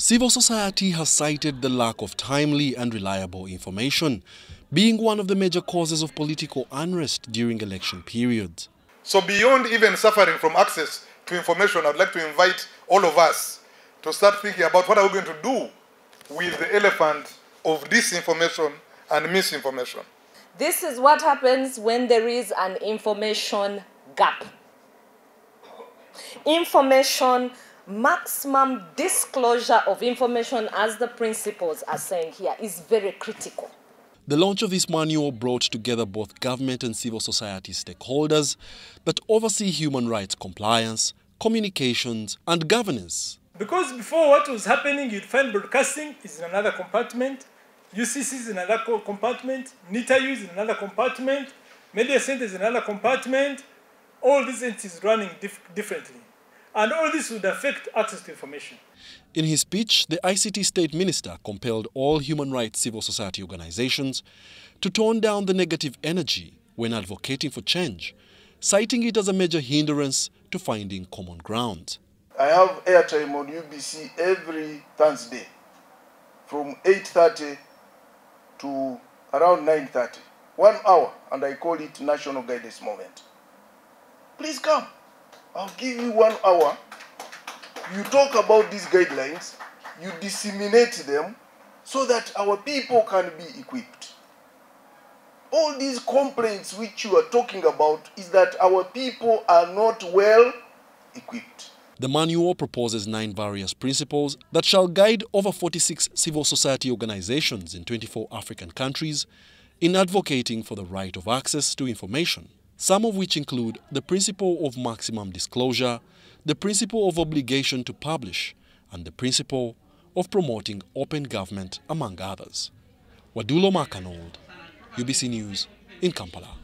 Civil society has cited the lack of timely and reliable information being one of the major causes of political unrest during election periods. So beyond even suffering from access to information, I'd like to invite all of us to start thinking about what are we going to do with the elephant of disinformation and misinformation. This is what happens when there is an information gap. Information, maximum disclosure of information, as the principles are saying here, is very critical. The launch of this manual brought together both government and civil society stakeholders that oversee human rights compliance, communications, and governance. Because before what was happening, you'd find broadcasting is in another compartment, UCC is in another compartment, NITAU is in another compartment, Media Center is in another compartment. All these entities running dif differently. And all this would affect access to information. In his speech, the ICT State Minister compelled all human rights civil society organizations to tone down the negative energy when advocating for change, citing it as a major hindrance to finding common ground. I have airtime on UBC every Thursday from 8.30 to around 9.30. One hour, and I call it National Guidance Moment. Please come. I'll give you one hour. You talk about these guidelines, you disseminate them so that our people can be equipped. All these complaints which you are talking about is that our people are not well equipped. The manual proposes nine various principles that shall guide over 46 civil society organizations in 24 African countries in advocating for the right of access to information, some of which include the principle of maximum disclosure, the principle of obligation to publish, and the principle of promoting open government, among others. Wadulo Makanold, UBC News in Kampala.